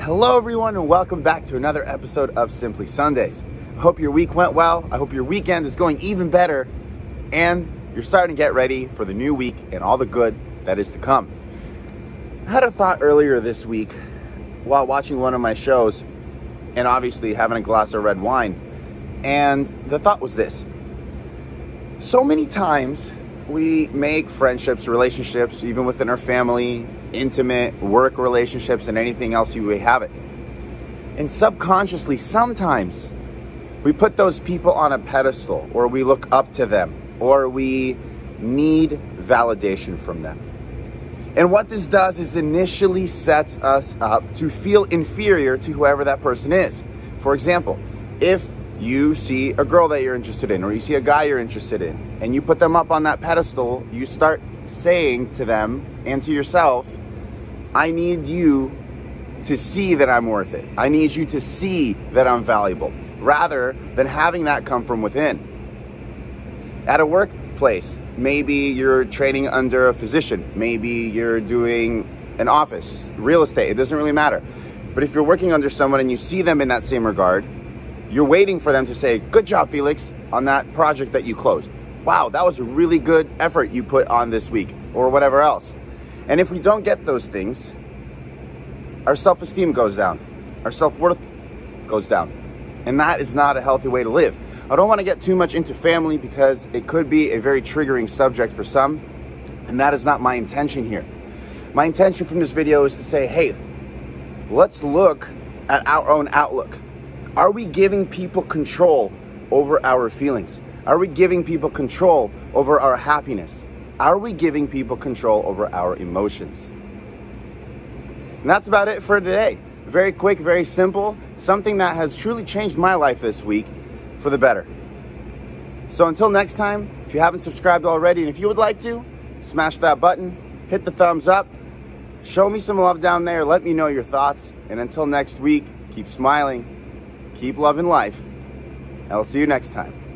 Hello, everyone, and welcome back to another episode of Simply Sundays. I hope your week went well. I hope your weekend is going even better, and you're starting to get ready for the new week and all the good that is to come. I had a thought earlier this week while watching one of my shows, and obviously having a glass of red wine, and the thought was this. So many times we make friendships, relationships, even within our family, intimate, work relationships, and anything else you may have it. And subconsciously, sometimes we put those people on a pedestal, or we look up to them, or we need validation from them. And what this does is initially sets us up to feel inferior to whoever that person is. For example, if you see a girl that you're interested in, or you see a guy you're interested in, and you put them up on that pedestal, you start saying to them and to yourself, I need you to see that I'm worth it. I need you to see that I'm valuable, rather than having that come from within. At a workplace, maybe you're training under a physician, maybe you're doing an office, real estate, it doesn't really matter. But if you're working under someone and you see them in that same regard, you're waiting for them to say, Good job, Felix, on that project that you closed. Wow, that was a really good effort you put on this week, or whatever else. And if we don't get those things, our self esteem goes down, our self worth goes down. And that is not a healthy way to live. I don't want to get too much into family because it could be a very triggering subject for some, and that is not my intention here. My intention from this video is to say, hey, let's look at our own outlook. Are we giving people control over our feelings? Are we giving people control over our happiness? Are we giving people control over our emotions? And that's about it for today. Very quick, very simple, something that has truly changed my life this week for the better. So until next time, if you haven't subscribed already, and if you would like to, smash that button, hit the thumbs up, show me some love down there, let me know your thoughts, and until next week, keep smiling, keep loving life. I'll see you next time.